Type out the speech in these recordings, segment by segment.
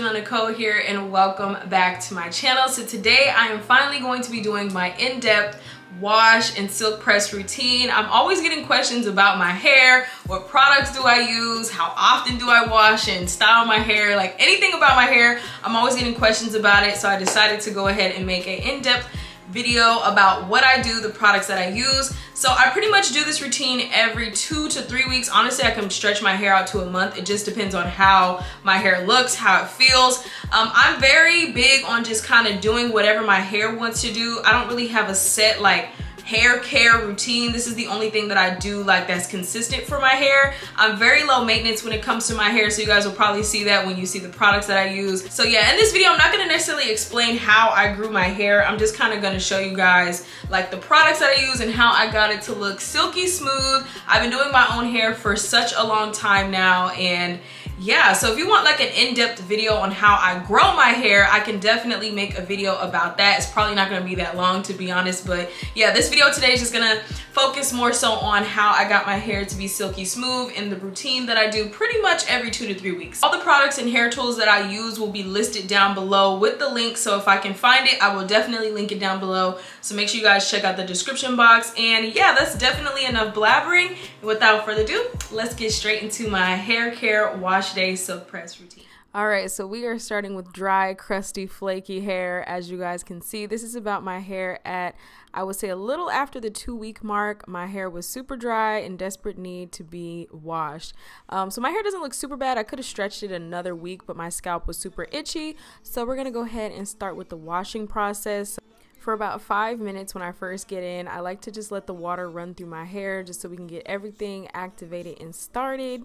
Nicole here and welcome back to my channel. So today I am finally going to be doing my in-depth wash and silk press routine. I'm always getting questions about my hair, what products do I use, how often do I wash and style my hair, like anything about my hair, I'm always getting questions about it. So I decided to go ahead and make an in-depth video about what I do, the products that I use. So I pretty much do this routine every two to three weeks. Honestly, I can stretch my hair out to a month. It just depends on how my hair looks, how it feels. Um, I'm very big on just kind of doing whatever my hair wants to do. I don't really have a set like hair care routine. This is the only thing that I do like that's consistent for my hair. I'm very low maintenance when it comes to my hair, so you guys will probably see that when you see the products that I use. So yeah, in this video, I'm not gonna necessarily explain how I grew my hair. I'm just kind of gonna show you guys like the products that I use and how I got it to look silky smooth. I've been doing my own hair for such a long time now and yeah, so if you want like an in-depth video on how I grow my hair, I can definitely make a video about that. It's probably not gonna be that long to be honest, but yeah, this video today is just gonna focus more so on how I got my hair to be silky smooth in the routine that I do pretty much every two to three weeks. All the products and hair tools that I use will be listed down below with the link, so if I can find it, I will definitely link it down below. So make sure you guys check out the description box. And yeah, that's definitely enough blabbering. Without further ado, let's get straight into my hair care wash day press routine. All right, so we are starting with dry, crusty, flaky hair. As you guys can see, this is about my hair at, I would say a little after the two week mark. My hair was super dry in desperate need to be washed. Um, so my hair doesn't look super bad. I could have stretched it another week, but my scalp was super itchy. So we're gonna go ahead and start with the washing process for about five minutes when I first get in. I like to just let the water run through my hair just so we can get everything activated and started.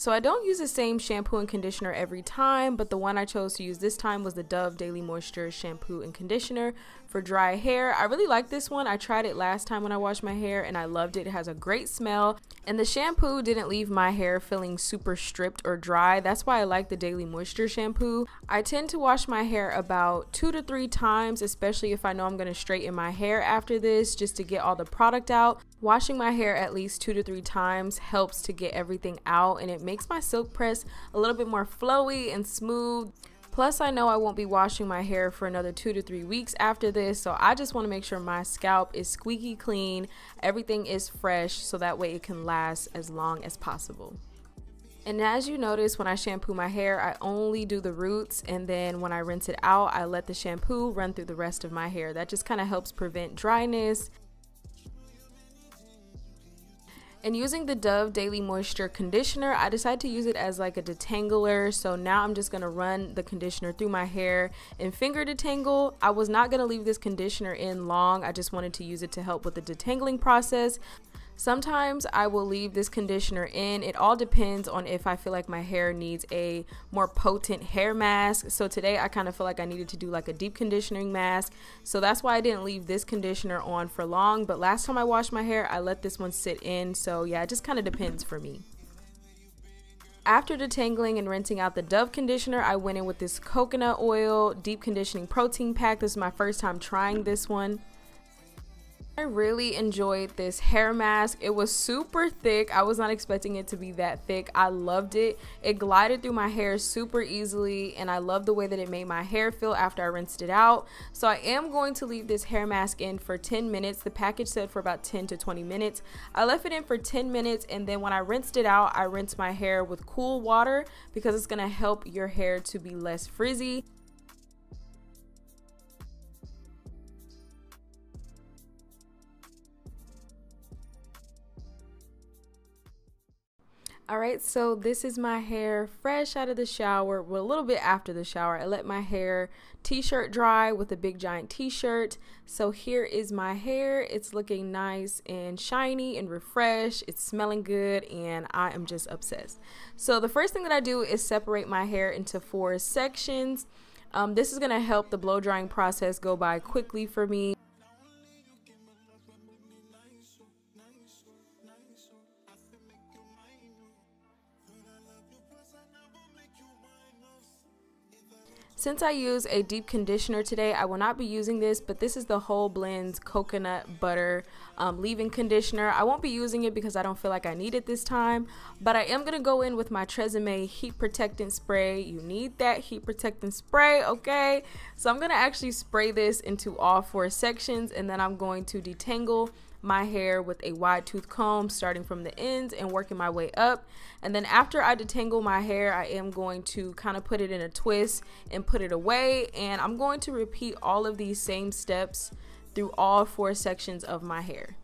So I don't use the same shampoo and conditioner every time, but the one I chose to use this time was the Dove Daily Moisture Shampoo and Conditioner for dry hair. I really like this one. I tried it last time when I washed my hair and I loved it. It has a great smell and the shampoo didn't leave my hair feeling super stripped or dry. That's why I like the Daily Moisture shampoo. I tend to wash my hair about two to three times, especially if I know I'm going to straighten my hair after this just to get all the product out. Washing my hair at least two to three times helps to get everything out and it makes my silk press a little bit more flowy and smooth. Plus, I know I won't be washing my hair for another two to three weeks after this, so I just want to make sure my scalp is squeaky clean, everything is fresh, so that way it can last as long as possible. And as you notice, when I shampoo my hair, I only do the roots, and then when I rinse it out, I let the shampoo run through the rest of my hair. That just kind of helps prevent dryness and using the Dove Daily Moisture Conditioner, I decided to use it as like a detangler. So now I'm just going to run the conditioner through my hair and finger detangle. I was not going to leave this conditioner in long. I just wanted to use it to help with the detangling process. Sometimes I will leave this conditioner in. It all depends on if I feel like my hair needs a more potent hair mask. So today I kind of feel like I needed to do like a deep conditioning mask. So that's why I didn't leave this conditioner on for long. But last time I washed my hair, I let this one sit in. So yeah, it just kind of depends for me. After detangling and rinsing out the Dove conditioner, I went in with this coconut oil deep conditioning protein pack. This is my first time trying this one. I really enjoyed this hair mask. It was super thick. I was not expecting it to be that thick. I loved it. It glided through my hair super easily and I love the way that it made my hair feel after I rinsed it out. So I am going to leave this hair mask in for 10 minutes. The package said for about 10 to 20 minutes. I left it in for 10 minutes and then when I rinsed it out, I rinsed my hair with cool water because it's going to help your hair to be less frizzy. All right, so this is my hair fresh out of the shower, well, a little bit after the shower. I let my hair t-shirt dry with a big giant t-shirt. So here is my hair. It's looking nice and shiny and refreshed. It's smelling good and I am just obsessed. So the first thing that I do is separate my hair into four sections. Um, this is to help the blow drying process go by quickly for me. Since I use a deep conditioner today, I will not be using this, but this is the Whole Blends Coconut Butter um, Leave-In Conditioner. I won't be using it because I don't feel like I need it this time, but I am going to go in with my Tresemme Heat Protectant Spray. You need that heat protectant spray, okay? So I'm going to actually spray this into all four sections, and then I'm going to detangle my hair with a wide tooth comb starting from the ends and working my way up and then after I detangle my hair I am going to kind of put it in a twist and put it away and I'm going to repeat all of these same steps through all four sections of my hair.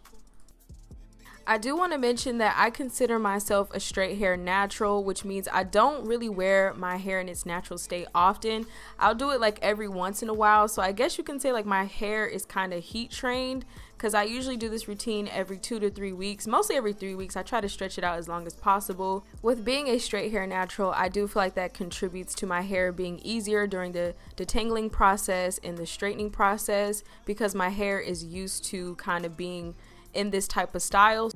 I do want to mention that I consider myself a straight hair natural, which means I don't really wear my hair in its natural state often. I'll do it like every once in a while. So I guess you can say like my hair is kind of heat trained because I usually do this routine every two to three weeks, mostly every three weeks. I try to stretch it out as long as possible. With being a straight hair natural, I do feel like that contributes to my hair being easier during the detangling process and the straightening process because my hair is used to kind of being in this type of style.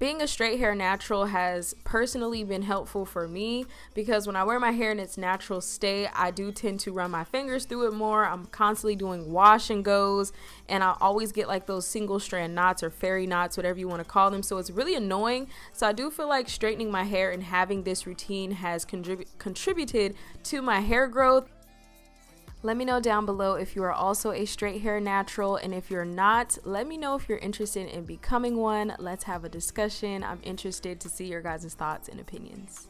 Being a straight hair natural has personally been helpful for me because when I wear my hair in its natural state, I do tend to run my fingers through it more. I'm constantly doing wash and goes, and I always get like those single strand knots or fairy knots, whatever you want to call them. So it's really annoying. So I do feel like straightening my hair and having this routine has contrib contributed to my hair growth. Let me know down below if you are also a straight hair natural and if you're not, let me know if you're interested in becoming one. Let's have a discussion. I'm interested to see your guys' thoughts and opinions.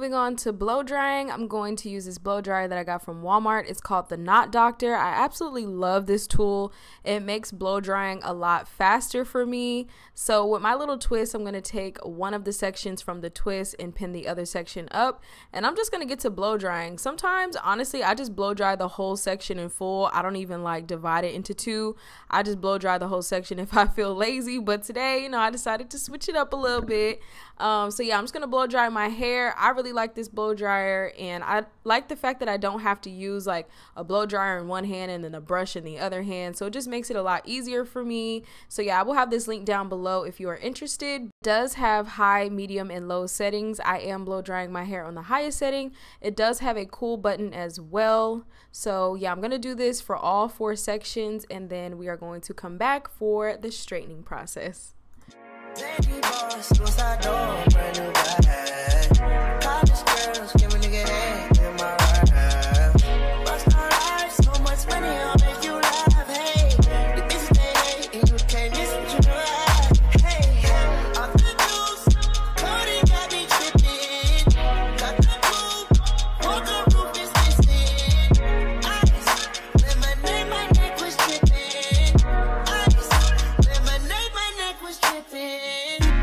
Moving on to blow drying, I'm going to use this blow dryer that I got from Walmart. It's called the Knot Doctor. I absolutely love this tool. It makes blow drying a lot faster for me. So with my little twist, I'm going to take one of the sections from the twist and pin the other section up. And I'm just going to get to blow drying. Sometimes, honestly, I just blow dry the whole section in full. I don't even like divide it into two. I just blow dry the whole section if I feel lazy. But today, you know, I decided to switch it up a little bit. Um, so yeah, I'm just going to blow dry my hair. I really really like this blow dryer and I like the fact that I don't have to use like a blow dryer in one hand and then a brush in the other hand. So it just makes it a lot easier for me. So yeah, I will have this link down below if you are interested. It does have high, medium, and low settings. I am blow drying my hair on the highest setting. It does have a cool button as well. So yeah, I'm to do this for all four sections and then we are going to come back for the straightening process. Lady boss,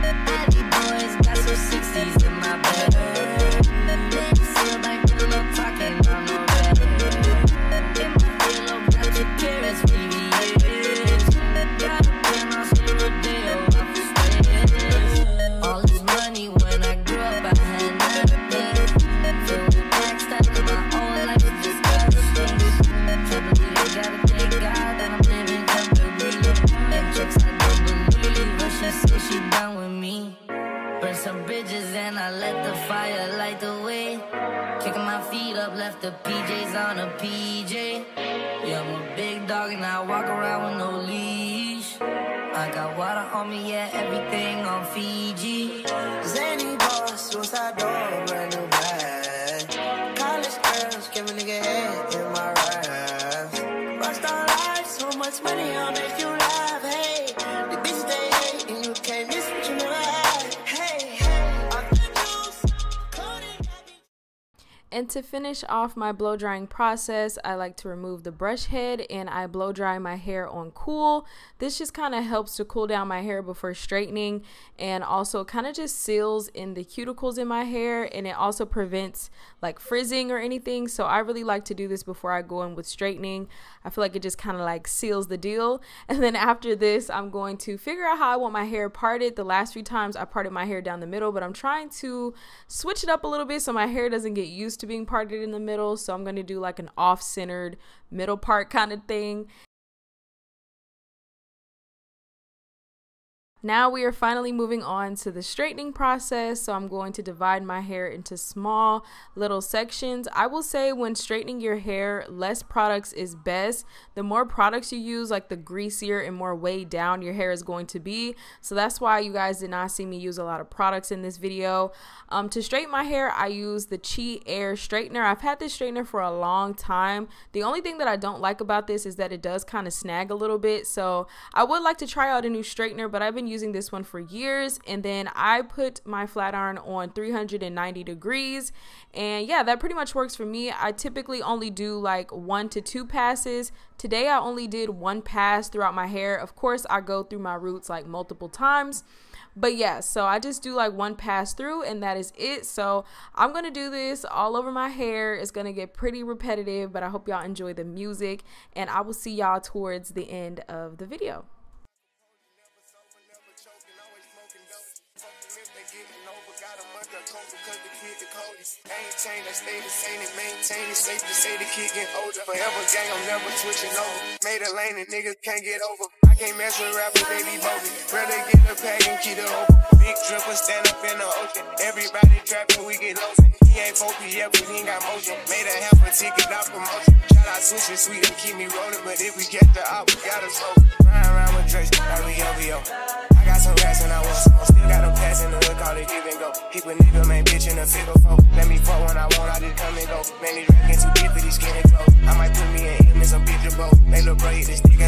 tripping. Boys got some 60s in my bed. Left the PJs on a PJ. Yeah, I'm a big dog and I walk around with no leash. I got water on me, yeah, everything on Fiji. And to finish off my blow drying process, I like to remove the brush head and I blow dry my hair on cool. This just kind of helps to cool down my hair before straightening and also kind of just seals in the cuticles in my hair and it also prevents like frizzing or anything. So I really like to do this before I go in with straightening. I feel like it just kind of like seals the deal. And then after this, I'm going to figure out how I want my hair parted. The last few times I parted my hair down the middle, but I'm trying to switch it up a little bit so my hair doesn't get used to being parted in the middle. So I'm going to do like an off-centered middle part kind of thing. Now we are finally moving on to the straightening process. So I'm going to divide my hair into small little sections. I will say when straightening your hair, less products is best. The more products you use, like the greasier and more weighed down your hair is going to be. So that's why you guys did not see me use a lot of products in this video. Um, to straighten my hair, I use the Chi Air Straightener. I've had this straightener for a long time. The only thing that I don't like about this is that it does kind of snag a little bit. So I would like to try out a new straightener, but I've been using this one for years. And then I put my flat iron on 390 degrees. And yeah, that pretty much works for me. I typically only do like one to two passes. Today I only did one pass throughout my hair. Of course, I go through my roots like multiple times. But yeah, so I just do like one pass through and that is it. So I'm going to do this all over my hair. It's going to get pretty repetitive, but I hope y'all enjoy the music and I will see y'all towards the end of the video. I stay the same and maintain it. Safe to say the kid getting older. Forever gang, I'm never switching over. Made a lane and niggas can't get over. I can't mess with rappers, they be bogus. Rather get the pack and keep it open. Big dripper stand up in the ocean. Everybody trapping, we get lost. He ain't 4 yet, but he ain't got motion. Made a half a ticket, not promotion. Shout out Sushi Sweet and keep me rolling. But if we get the op, we gotta slow. Ride around with Drake, like we OVO. I got some rats and I want some. Still got them pass in the hood, call it give and go. Keep a nigga, man, bitch in a figure four. Let me fuck when I want, I just come and go. Man, these rap too deep for these skinny clothes. I might put me in him in some bitch both. Make little bro hit this dick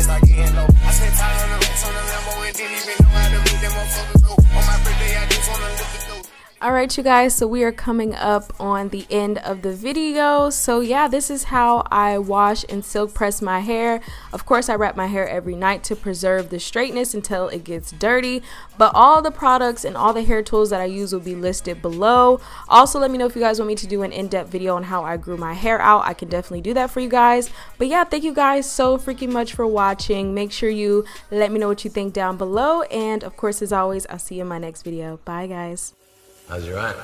All right, you guys, so we are coming up on the end of the video. So yeah, this is how I wash and silk press my hair. Of course, I wrap my hair every night to preserve the straightness until it gets dirty. But all the products and all the hair tools that I use will be listed below. Also, let me know if you guys want me to do an in-depth video on how I grew my hair out. I can definitely do that for you guys. But yeah, thank you guys so freaking much for watching. Make sure you let me know what you think down below. And of course, as always, I'll see you in my next video. Bye, guys. How's your aunt?